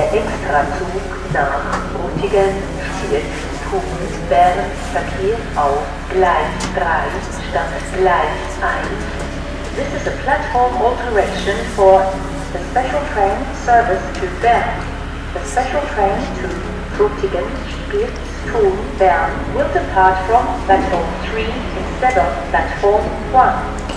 der Extrazug nach Rüttingen stiert Thun Bern Verkehr auf Gleis 3 statt Gleis 1. This is a platform alteration for the special train service to Bern. The special train to Rüttingen spielt Thun Bern will depart from platform 3 instead of platform 1.